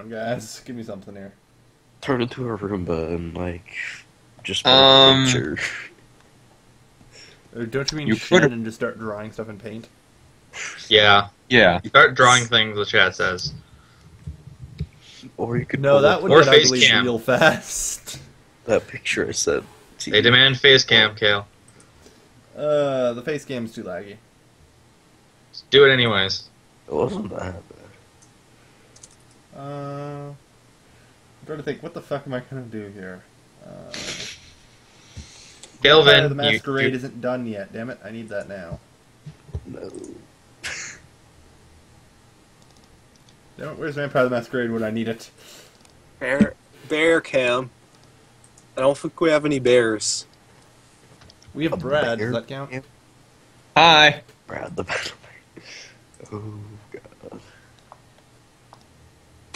around, guys. Give me something here. Turn into a Roomba and like just put Um, a picture. Or don't you mean You shed could've- and just start drawing stuff in paint? Yeah. Yeah. Start drawing things, the chat says. Or you could No, that would Or get ugly cam. real fast. that picture I said. They you. demand face cam, Kale. Uh, the face cam's too laggy. Just do it anyways. It wasn't that bad. Uh, I'm trying to think, what the fuck am I gonna do here? Uh, Vampire the Masquerade you- isn't done yet. Damn it, I need that now. No. Damn it, where's Vampire the Masquerade when I need it? Bear, bear cam. I don't think we have any bears. We have A Brad. bear Does that count? cam? Hi. Brad the Battle Oh god.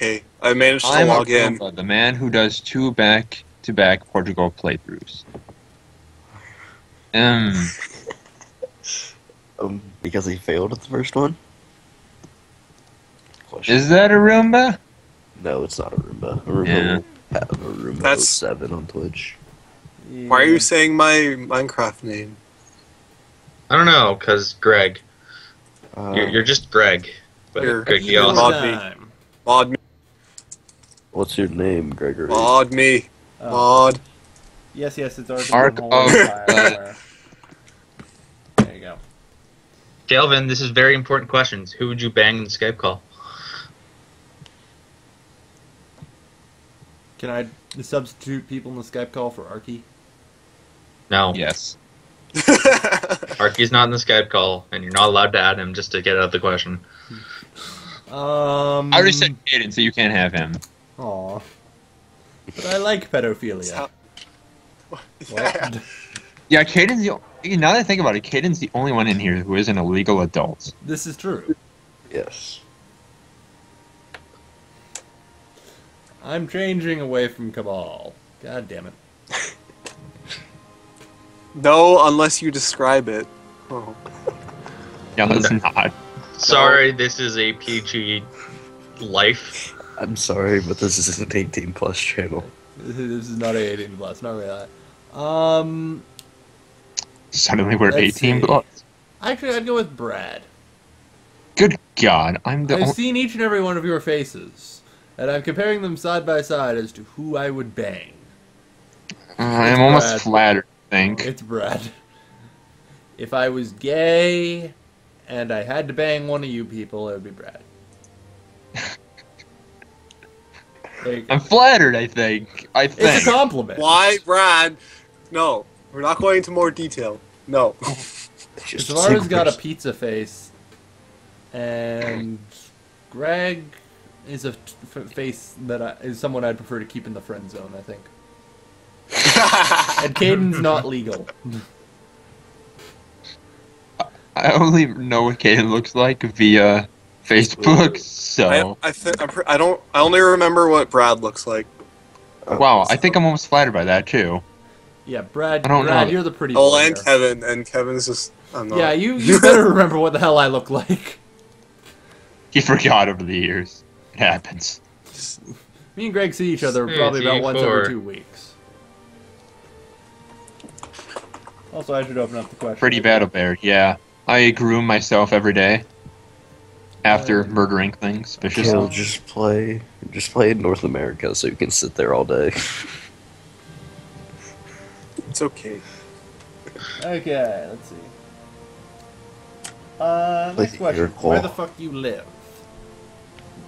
Okay, I managed to I'm log in. Roomba, the man who does two back-to-back Portugal playthroughs. Um, Um, because he failed at the first one. Question. is that a Roomba? No, it's not a Roomba. A Roomba Yeah. will have a Roomba That's- 07 on Twitch. Why are you saying my Minecraft name? I don't know, because Greg. Uh, You're, you're just Greg. But You're- Greg Evil also. Mod me. Mod me. What's your name, Gregory? Mod me. Oh, Mod. yes, yes, it's Ark, Ark of of- There you go. Kelvin, this is very important questions. Who would you bang in the Skype call? Can I substitute people in the Skype call for Arky? No. Yes. Arky's not in the Skype call, and you're not allowed to add him just to get out the question. Um. I already said Caden, so you can't have him. Aw. But I like pedophilia. What? Yeah, Caden's the. o- Now that I think about it, Caden's the only one in here who isn't a legal adult. this is true. Yes. I'm changing away from Cabal. God damn it. no, unless you describe it. Oh. Yeah, that's not. Sorry, this is a PG life. I'm sorry, but this is an 18 plus channel. This is not a 18 plus, not really. Um, Suddenly we're 18 see. plus. actually, I'd go with Brad. Good God, I'm the. I've only- seen each and every one of your faces, and I'm comparing them side by side as to who I would bang. Uh, I'm almost Brad. flattered. I think. It's Brad. If I was gay and I had to bang one of you people, it would be Brad. There you go. I'm flattered. I think. I think It's a compliment. Why, Brad? No, we're not going into more detail. No. It's just a Zavara's got a pizza face, and Greg is a t- f- face that I, is someone I'd prefer to keep in the friend zone. I think. And Caden's not legal. I only know what Caden looks like via Facebook. So I, th- I'm I don't. I only remember what Brad looks like. Wow, I think I'm almost flattered by that too. Yeah, Brad. I don't Brad, know. you're the pretty Oh, boy and here. Kevin, and Kevin's just. I'm not. Yeah, you you better remember what the hell I look like. He forgot over the years. It happens. Me and Greg see each other Hey, probably about once every two weeks. Also, I should open up the question. Pretty battle bear. Yeah, I groom myself every day. After Uh, murdering things Kill, viciously. just play, just play in North America, so you can sit there all day. It's okay. Okay, let's see. Uh, next the question. Iroquois. Where the fuck do you live?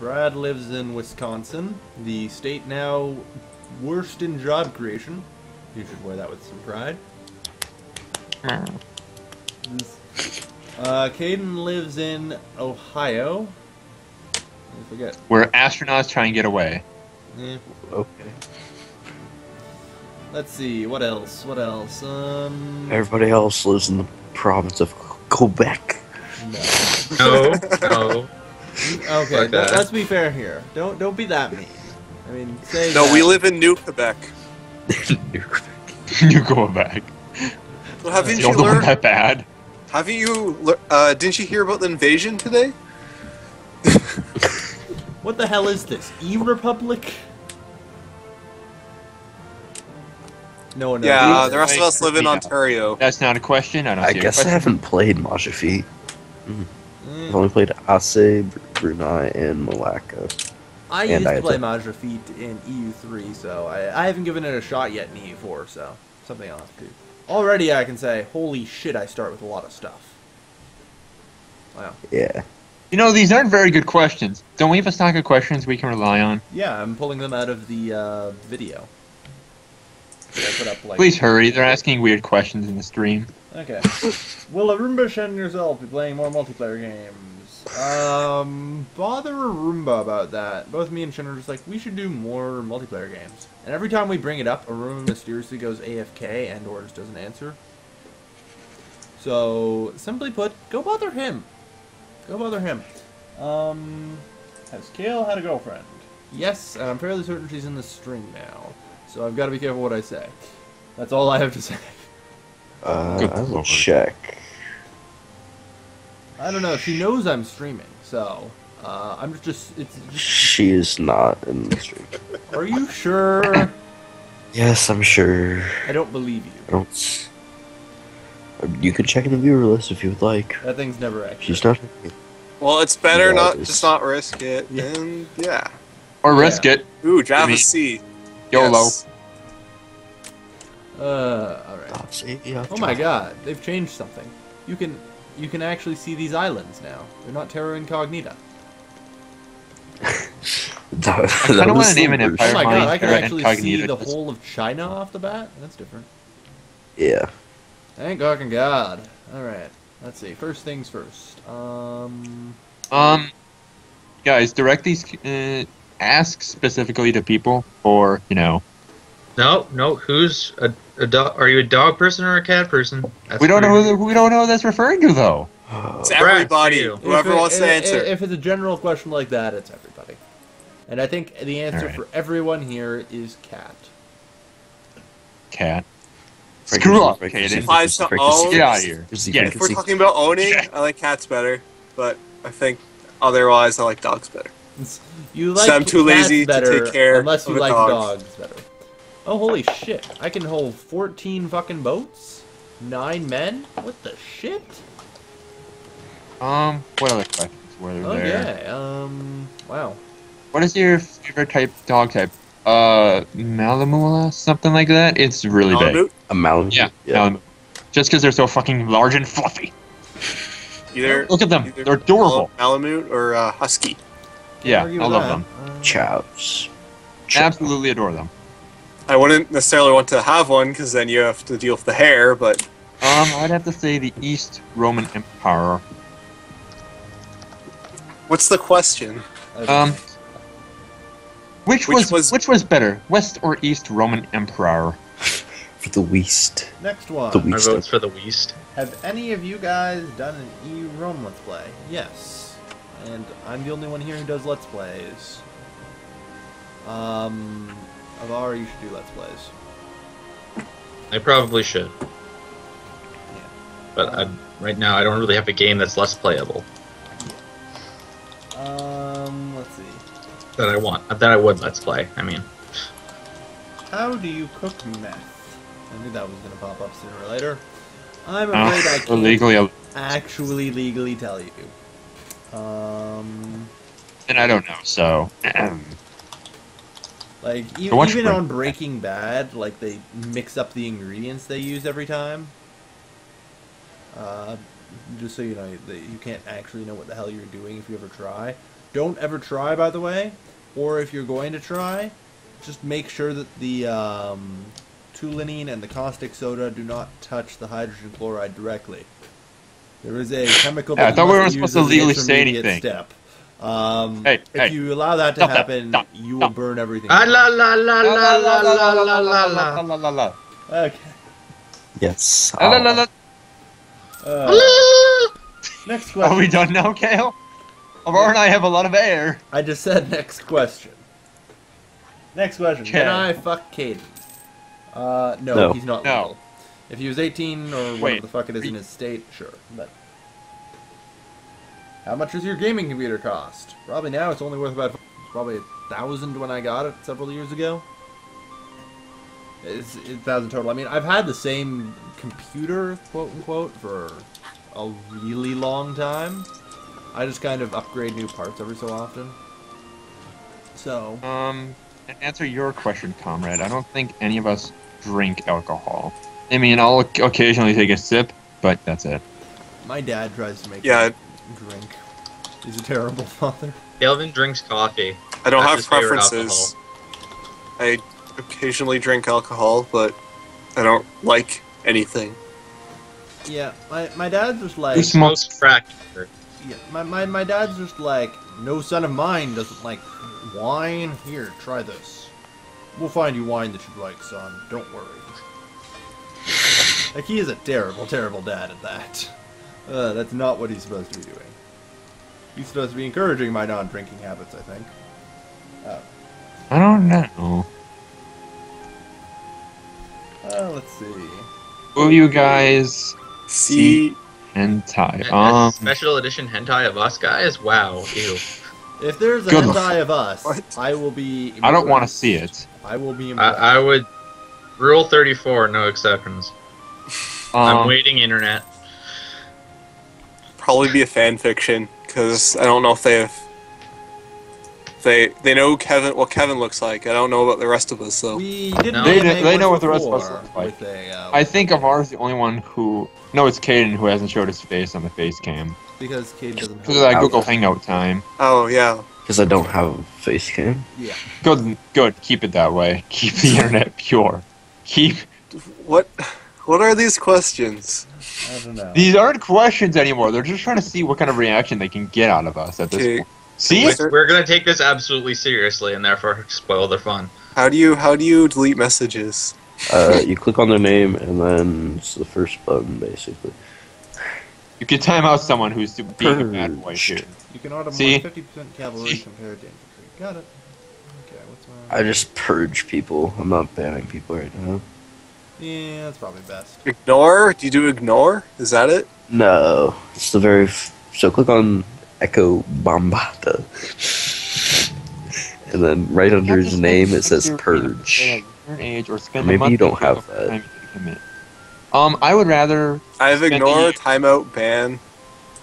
Brad lives in Wisconsin, the state now worst in job creation. You should wear that with some pride. Uh, Caden lives in Ohio. I forget. Where astronauts try and get away. Eh. okay. Let's see. What else? What else? Um. Everybody else lives in the province of Quebec. No. No, no. Okay, Fuck that. let's be fair here. Don't don't be that mean. I mean, say No, that. we live in New Quebec. you go back. Well, haven't Still you learned? that bad. Haven't you? Uh, didn't you hear about the invasion today? What the hell is this? E-Republic? No one knows. Yeah, These the rest of us live in. Ontario. That's not a question. I don't I see a guess I haven't played Majapahit. Mm. I've only played Aceh, Brunei, and Malacca. I And used I to play had Majapahit in EU3, so I, I haven't given it a shot yet in EU4, so something I'll have to do. Already I can say, holy shit, I start with a lot of stuff. Wow. Yeah. You know, these aren't very good questions. Don't we have a stock of questions we can rely on? Yeah, I'm pulling them out of the uh, video. put up, like, Please hurry. They're asking weird questions in the stream. Okay. Will Arumba Shen yourself be playing more multiplayer games? Um, bother Arumba about that. Both me and Shen are just like, we should do more multiplayer games. And every time we bring it up, Arumba mysteriously goes AFK and or just doesn't answer. So, simply put, go bother him. Go bother him. Um, has Kale had a girlfriend? Yes, and I'm fairly certain she's in the string now. So I've got to be careful what I say. That's all I have to say. Uh, I will lord. check. I don't know. She knows I'm streaming, so uh, I'm just. It's. Just, She is not in the stream. are you sure? Yes, I'm sure. I don't believe I you. don't. You can check in the viewer list if you would like. That thing's never accurate. She's not. Well, it's better Yeah, not it's- just not risk it. Yeah. And yeah. Or risk it. Ooh, Java mean- C. YOLO. Yes. Uh, all right. Oh, see, yeah, Oh my God, they've changed something. You can, you can actually see these islands now. They're not Terra Incognita. That, I kinda wanna name an worst. Oh empire. my God, I can Terra actually see the just- whole of China off the bat. That's different. Yeah. Thank fucking God. All right. Let's see. First things first. Um. Um, guys, direct these. Uh, ask specifically to people, or you know, No, no. Who's a, a dog? Are you a dog person or a cat person? That's we don't know who we don't know who that's referring to though. Oh. It's everybody. you. Whoever If it- wants to answer. If it's a general question like that, it's everybody. And I think the answer Alright. for everyone here is cat. Cat. Screw is it off, Kaden. is it Applies to Frank, all- Get out of here. is it Yeah, if we're talking about owning, Yeah. I like cats better, but I think otherwise I like dogs better. You like So I'm too cats lazy to take care unless you of a like dog. dogs better. Oh holy shit! I can hold 14 fucking boats, nine men. What the shit? Um, what other questions were there? Oh, yeah, Um. Wow. What is your favorite type dog type? Uh, Malamula, something like that. It's really big. Malamute, A Malamute? Yeah, Malamute. Just because they're so fucking large and fluffy. either Look at them. They're adorable. Malamute or uh, Husky. Can't Yeah, I love that. them. Uh, Chows. Chow. Absolutely adore them. I wouldn't necessarily want to have one because then you have to deal with the hair, but Um, I'd have to say the East Roman Empire. what's the question? Um, which, Which was, was- which was better, West or East Roman Emperor? For the West. Next one. The My Weast. vote's for the West. Have any of you guys done an E Rome Let's Play? Yes. And I'm the only one here who does Let's Plays. Um, Avar, you should do Let's Plays. I probably should. Yeah. But I, right now, I don't really have a game that's less playable Um, let's see. that I want. That I would let's play. I mean, How do you cook meth? I knew that was gonna pop up sooner or later. I'm Uh, afraid I can't illegally, actually legally tell you. Um, and I don't know. So, like e- even on Breaking Bad, like they mix up the ingredients they use every time. Uh, just so you know, that you can't actually know what the hell you're doing if you ever try. Don't ever try, by the way. Or if you're going to try, just make sure that the um, tulinine and the caustic soda do not touch the hydrogen chloride directly. There is a chemical Yeah, I thought we weren't use supposed to legally say anything. Step. Um, Hey, if hey. you allow that to Stop that. happen, Stop. you will Stop. burn everything. ah, la la la la la la la la la. la la la. Okay. Yes. La la la la. Uh, next question. Are we done now, Kale? Aurora and I have a lot of air. I just said next question. Next question. Can I fuck Caden? Uh, no, No. he's not No. legal. If he was 18 or whatever Wait, the fuck it is in his state, sure. But how much does your gaming computer cost? Probably now it's only worth about probably a thousand when I got it several years ago. It's a thousand total. I mean, I've had the same computer, quote unquote, for a really long time. I just kind of upgrade new parts every so often. So, Um, to answer your question, comrade, I don't think any of us drink alcohol. I mean, I'll occasionally take a sip, but that's it. my dad tries to make Yeah. Me drink. He's a terrible father. Kelvin drinks coffee. I don't That's have preferences. I occasionally drink alcohol, but I don't like anything. Yeah, my, my dad's just like Who smokes? Smokes crack. yeah, my, my, my dad's just like no son of mine doesn't like wine. Here, try this. We'll find you wine that you'd like, son. Don't worry. Like he is a terrible, terrible dad at that. Uh, that's not what he's supposed to be doing. He's supposed to be encouraging my non-drinking habits, I think. I don't know. Uh, let's see. Will you guys See, hentai? A Um, special edition hentai of us guys? Wow, ew. If there's a Good hentai of us, What? I will be. I don't want to see it. I will be I. I would. Rule 34, no exceptions. I'm Um, waiting, internet. Probably be a fan fiction because I don't know if they have. They they know Kevin what Kevin looks like. I don't know about the rest of us though. We didn't. No. They really kn- make they know what the rest of us before look like. a, uh, I think of ours the only one who. No, it's Caden who hasn't showed his face on the face cam. because Cade doesn't. Because Have of that Ouch. Google Hangout time. Oh yeah, Because I don't have a face cam. yeah. Good, good. Keep it that way. Keep the internet pure. Keep. what what are these questions? I don't know. These aren't questions anymore. They're just trying to see what kind of reaction they can get out of us at this Okay, point. See? Wait. We're gonna take this absolutely seriously and therefore spoil the fun. how do you how do you delete messages? Uh, you click on their name and then it's the first button basically. You can time out someone who's being a bad boy Purged. too. You can automate See? 50% cavalry See? compared to infantry. Got it. Okay, what's my... I just purge people. I'm not banning people right now. Yeah, that's probably best. Ignore? Do you do ignore? Is that it? No, it's the very. F- so click on Echo Bombata. and then right under his name it says purge. Age or spend a Maybe you don't have that. time you commit. Um, I would rather I have Spend a ignore, timeout, ban,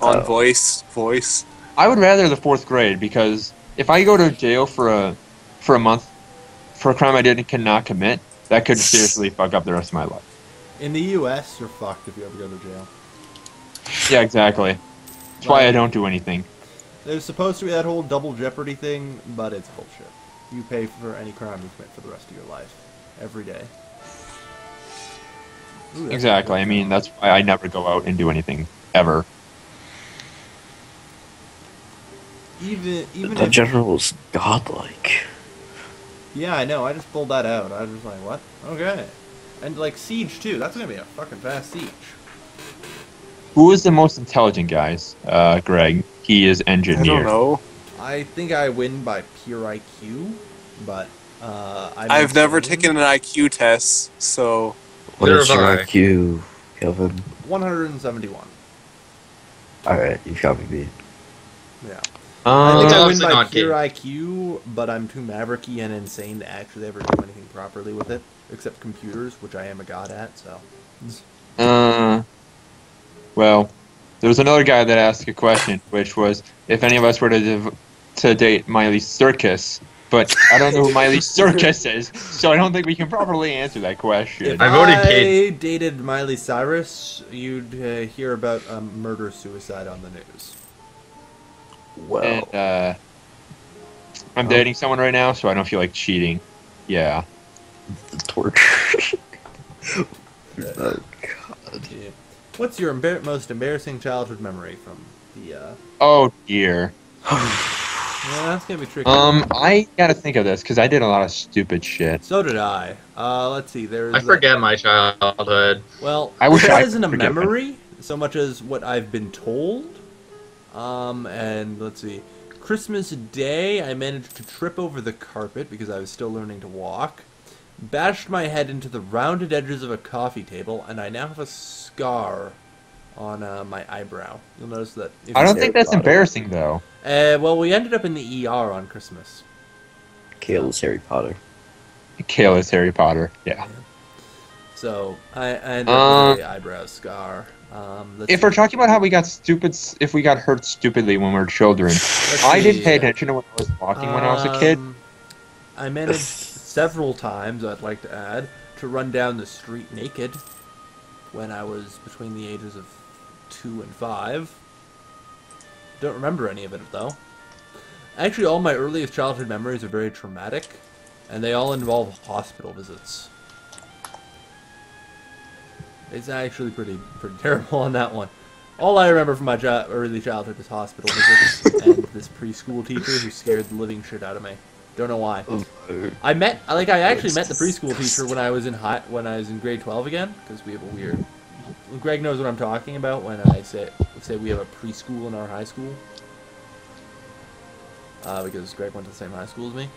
on Oh. voice, voice. I would rather the fourth grade because if I go to jail for a for a month for a crime I didn't cannot commit, that could seriously fuck up the rest of my life. In the U.S., you're fucked if you ever go to jail. Yeah, exactly. That's why I don't do anything. There's supposed to be that whole double jeopardy thing, but it's bullshit. You pay for any crime you commit for the rest of your life, every day. Ooh, Exactly. I mean, that's why I never go out and do anything ever. even even The if general is godlike. Yeah, I know. I just pulled that out. I was just like, what? Okay. And like siege too. That's gonna be a fucking fast siege. Who is the most intelligent guys? Uh, Greg. He is engineer. I engineer. don't know. I think I win by pure IQ, but uh, I'm I've never taken an IQ test, so What Neither is your I. IQ, Kelvin? 171. Alright, you got me beat. Yeah. I think Um, I win obviously by not pure Kate. IQ, but I'm too mavericky and insane to actually ever do anything properly with it, except computers, which I am a god at. So. Uh, well, there was another guy that asked a question, which was if any of us were to div- to date Miley Circus, but I don't know who Miley Circus is, so I don't think we can properly answer that question. If I I, voted Kate. dated Miley Cyrus, you'd uh, hear about um, murder suicide on the news. Well, And uh, I'm Oh. dating someone right now, so I don't feel like cheating. Yeah. the torture. oh god. Yeah. What's your embar- most embarrassing childhood memory from the? Uh... Oh dear. Yeah, that's gonna be tricky. Um, I gotta think of this because I did a lot of stupid shit. So did I. Uh, let's see. There's. I forget my childhood. Well, I wish that I isn't a could forget my- memory so much as what I've been told. Um, and let's see. Christmas Day, I managed to trip over the carpet because I was still learning to walk. Bashed my head into the rounded edges of a coffee table, and I now have a scar on uh, my eyebrow. You'll notice that. if I don't think that's embarrassing though. Uh, well, we ended up in the ER on Christmas. Kale is Harry Potter. Kale is Harry Potter. Yeah. So I, I ended Uh, up with a eyebrow scar. Um, let's If see. we're talking about how we got stupid, if we got hurt stupidly when we were children, I didn't see. pay attention to when I was walking when I was a kid. Um, I managed several times, I'd like to add, to run down the street naked when I was between the ages of two and five. Don't remember any of it though. Actually, all my earliest childhood memories are very traumatic, and they all involve hospital visits. It's actually pretty pretty terrible on that one. All I remember from my chi- early childhood is hospital visits and this preschool teacher who scared the living shit out of me. Don't know why. I met like I actually met the preschool teacher when I was in high when I was in grade twelve again because we have a weird. Greg knows what I'm talking about when I say say we have a preschool in our high school. Uh, because Greg went to the same high school as me,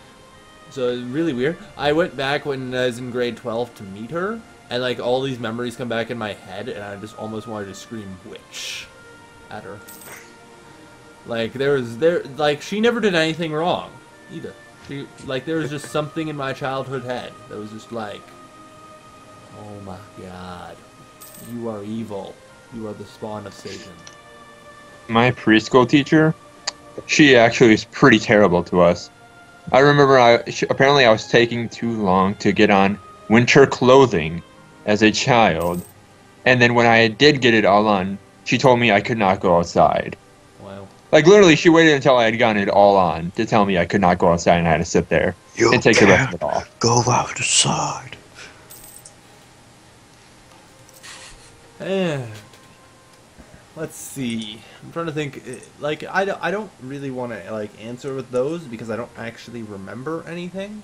so it's really weird. I went back when I was in grade twelve to meet her, and like all these memories come back in my head, and I just almost wanted to scream "witch" at her. Like there was there like she never did anything wrong either. She like there was just something in my childhood head that was just like, oh my god, you are evil. You are the spawn of Satan. My preschool teacher, she actually was pretty terrible to us. I remember I she, apparently I was taking too long to get on winter clothing as a child, and then when I did get it all on, she told me I could not go outside. Wow. Like literally, she waited until I had gotten it all on to tell me I could not go outside and I had to sit there You and take the rest of it off. go outside. Eh. Let's see. I'm trying to think. eh, Like I don't, I don't really want to like answer with those because I don't actually remember anything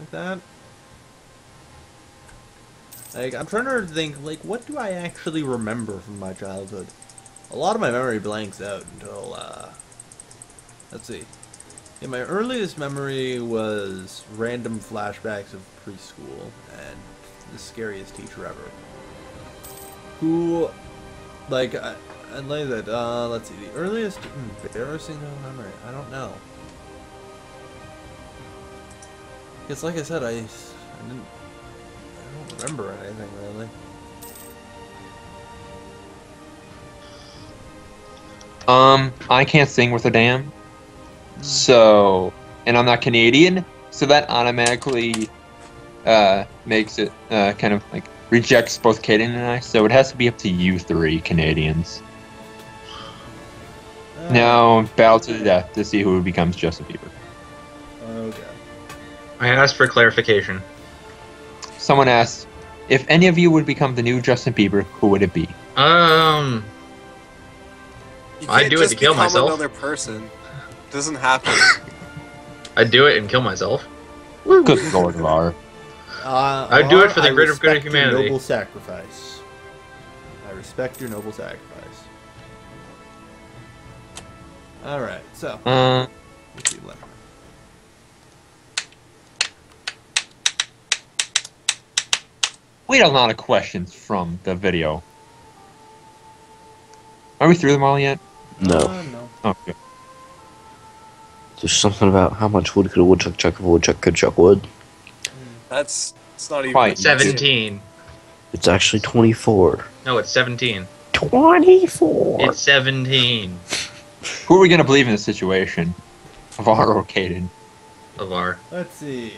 like that. Like I'm trying to think. Like what do I actually remember from my childhood? A lot of my memory blanks out until. uh Let's see. Yeah, my earliest memory was random flashbacks of preschool and the scariest teacher ever who like I, I lay that uh let's see the earliest embarrassing memory i don't know it's like i said i, I didn't remember anything really Um, I can't sing with a damn. So, and I'm not Canadian, so that automatically uh, makes it uh, kind of like rejects both Kaden and I. So it has to be up to you three Canadians. Uh, Now, battle to the death to see who becomes Justin Bieber. okay I asked for clarification. Someone asked, if any of you would become the new Justin Bieber, who would it be? Um, You I'd can't do it just to kill become myself. Another person. Doesn't happen. I'd do it and kill myself. Good lord, Var. uh, I'd do it for the I greater good of respect your humanity. noble sacrifice i respect your noble sacrifice all right so Uh, let's see what we had a lot of questions from the video. Are we through them all yet? No. Uh, no Okay. There's something about how much wood could a woodchuck chuck if a woodchuck could chuck wood. That's it's not even. Quite. Seventeen. It's actually 24. No, it's seventeen. 24! It's seventeen. Who are we gonna believe in this situation? Var or Kaden? Of our. let's see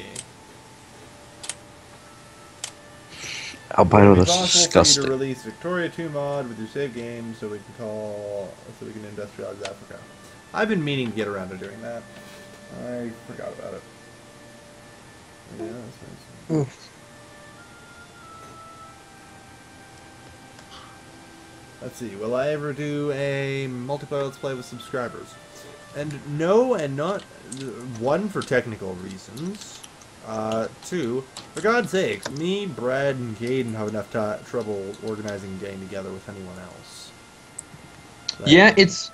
Albino, It's that's for you disgusting. to release Victoria 2 mod with your save game so we can call so we can industrialize Africa. I've been meaning to get around to doing that. I forgot about it. Yeah, that's nice. Let's see. Will I ever do a multiplayer let's play with subscribers? And no, and not uh, one for technical reasons. Uh, two, for God's sakes, me, Brad, and Caden have enough trouble organizing getting together with anyone else. Like, Yeah, it's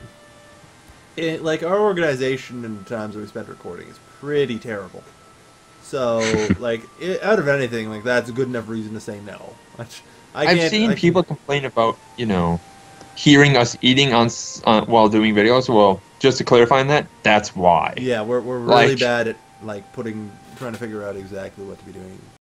it, like our organization and the times that we spent recording is pretty terrible. So, like, it, out of anything, like that's a good enough reason to say no. I I've can't- seen I people complain about you know hearing us eating on uh, while doing videos. Well, just to clarify on that, that's why. Yeah, we're, we're really Like- bad at like putting trying to figure out exactly what to be doing